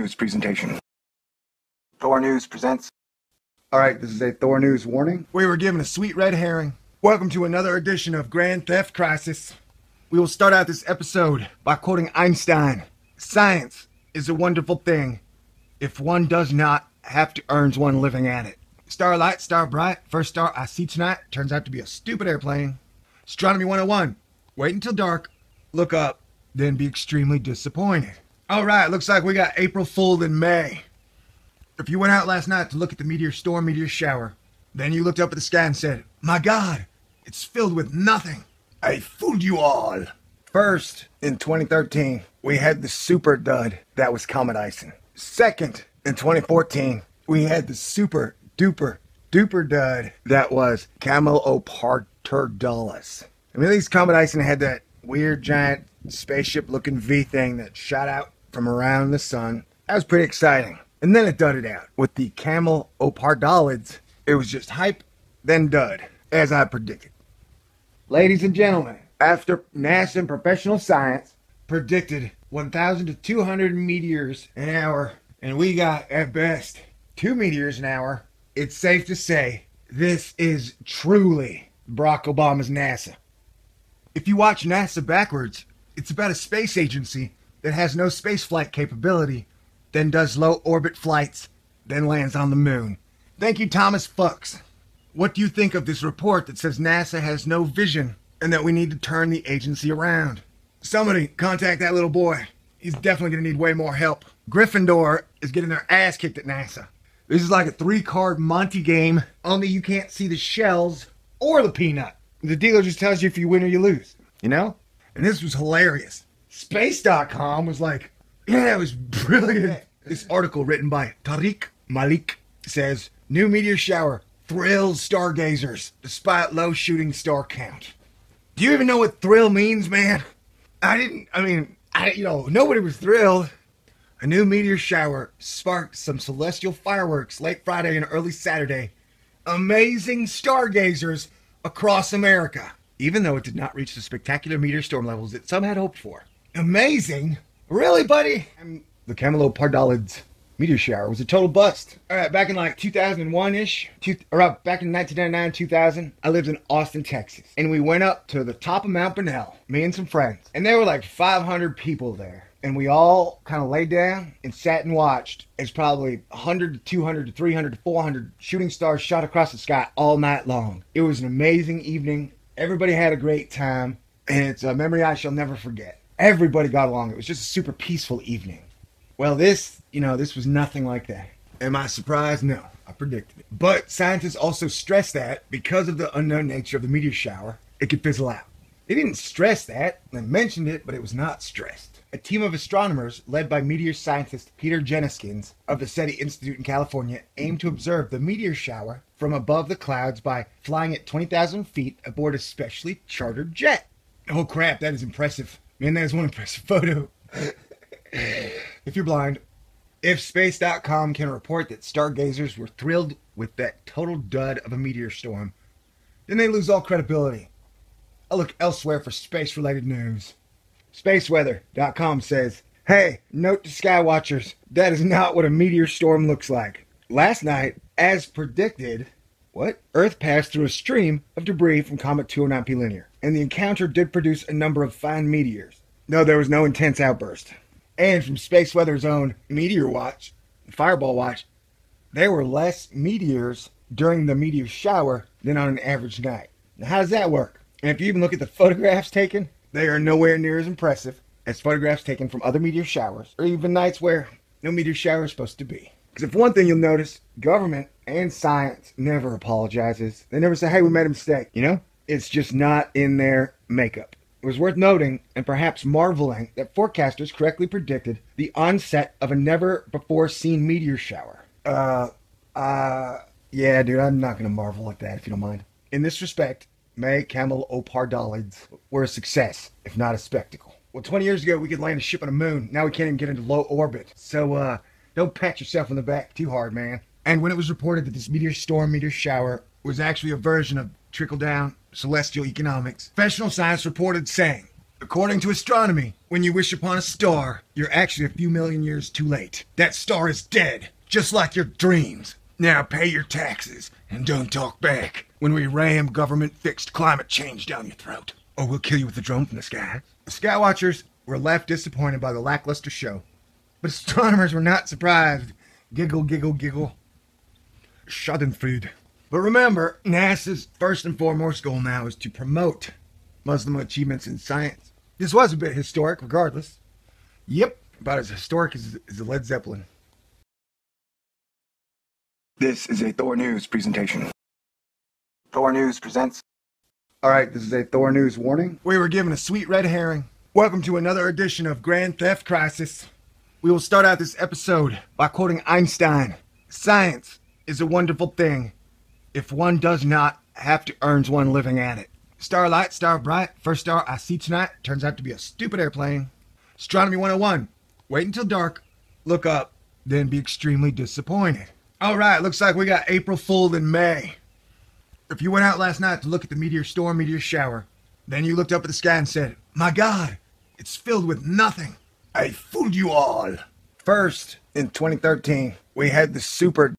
News presentation. Thor News presents. All right, this is a Thor News warning. We were given a sweet red herring. Welcome to another edition of Grand Theft Crisis. We will start out this episode by quoting Einstein Science is a wonderful thing if one does not have to earn one living at it. Starlight, star bright, first star I see tonight turns out to be a stupid airplane. Astronomy 101. Wait until dark, look up, then be extremely disappointed. All right, looks like we got April Fool in May. If you went out last night to look at the meteor storm, meteor shower, then you looked up at the sky and said, My God, it's filled with nothing. I fooled you all. First, in 2013, we had the super dud that was Comet Ison. Second, in 2014, we had the super duper duper dud that was Camelopardalis. I mean, at least Comet Ison had that weird giant spaceship looking V thing that shot out from around the sun. That was pretty exciting. And then it dudded out. With the Camelopardalids, it was just hype, then dud, as I predicted. Ladies and gentlemen, after NASA and professional science predicted 1,000 to 200 meteors an hour, and we got, at best, two meteors an hour, it's safe to say this is truly Barack Obama's NASA. If you watch NASA backwards, it's about a space agency that has no spaceflight capability, then does low orbit flights, then lands on the moon. Thank you, Thomas Fuchs. What do you think of this report that says NASA has no vision and that we need to turn the agency around? Somebody contact that little boy. He's definitely going to need way more help. Gryffindor is getting their ass kicked at NASA. This is like a three card Monty game, only you can't see the shells or the peanut. The dealer just tells you if you win or you lose, you know? And this was hilarious. Space.com was like, yeah, that was brilliant. This article written by Tariq Malik says, New meteor shower thrills stargazers despite low shooting star count. Do you even know what thrill means, man? I didn't, I mean, I, you know, nobody was thrilled. A new meteor shower sparked some celestial fireworks late Friday and early Saturday. Amazing stargazers across America, even though it did not reach the spectacular meteor storm levels that some had hoped for. Amazing? Really, buddy? And the Camelopardalids meteor shower was a total bust. All right, back in like 2001 ish, two, or uh, back in 1999, 2000, I lived in Austin, Texas. And we went up to the top of Mount Bonnell, me and some friends. And there were like 500 people there. And we all kind of laid down and sat and watched as probably 100 to 200 to 300 to 400 shooting stars shot across the sky all night long. It was an amazing evening. Everybody had a great time. And it's a memory I shall never forget. Everybody got along. It was just a super peaceful evening. Well, this, you know, this was nothing like that. Am I surprised? No, I predicted it. But scientists also stress that because of the unknown nature of the meteor shower, it could fizzle out. They didn't stress that. They mentioned it, but it was not stressed. A team of astronomers led by meteor scientist Peter Jenniskens of the SETI Institute in California aimed to observe the meteor shower from above the clouds by flying at 20,000 feet aboard a specially chartered jet. Oh crap, that is impressive. Man, that is one impressive photo. if you're blind, if space.com can report that stargazers were thrilled with that total dud of a meteor storm, then they lose all credibility. I'll look elsewhere for space related news. Spaceweather.com says, Hey, note to skywatchers, that is not what a meteor storm looks like. Last night, as predicted, what? Earth passed through a stream of debris from Comet 209P Linear, and the encounter did produce a number of fine meteors. No, there was no intense outburst. And from Space Weather's own Meteor Watch, Fireball Watch, there were less meteors during the meteor shower than on an average night. Now, how does that work? And if you even look at the photographs taken, they are nowhere near as impressive as photographs taken from other meteor showers, or even nights where no meteor shower is supposed to be. Because if one thing you'll notice, government and science never apologizes. They never say, hey, we made a mistake. You know? It's just not in their makeup. It was worth noting and perhaps marveling that forecasters correctly predicted the onset of a never before seen meteor shower. Uh, uh, yeah, dude, I'm not going to marvel at that if you don't mind. In this respect, May Camelopardalids were a success, if not a spectacle. Well, 20 years ago, we could land a ship on the moon. Now we can't even get into low orbit. So, uh, don't pat yourself on the back too hard, man. And when it was reported that this meteor storm, meteor shower, was actually a version of trickle down celestial economics, professional science reported saying, According to astronomy, when you wish upon a star, you're actually a few million years too late. That star is dead, just like your dreams. Now pay your taxes and don't talk back when we ram government fixed climate change down your throat. Or we'll kill you with a drone from the sky. The Skywatchers were left disappointed by the lackluster show, but astronomers were not surprised. Giggle, giggle, giggle. Schadenfreude. But remember, NASA's first and foremost goal now is to promote Muslim achievements in science. This was a bit historic, regardless. Yep, about as historic as, as the Led Zeppelin. This is a Thor News presentation. Thor News presents. All right, this is a Thor News warning. We were given a sweet red herring. Welcome to another edition of Grand Theft Crisis. We will start out this episode by quoting Einstein Science is a wonderful thing if one does not have to earn one living at it. Starlight, star bright, first star I see tonight turns out to be a stupid airplane. Astronomy 101. Wait until dark, look up, then be extremely disappointed. All right, looks like we got April Fool in May. If you went out last night to look at the meteor storm, meteor shower, then you looked up at the sky and said, My God, it's filled with nothing. I fooled you all. First, in 2013, we had the super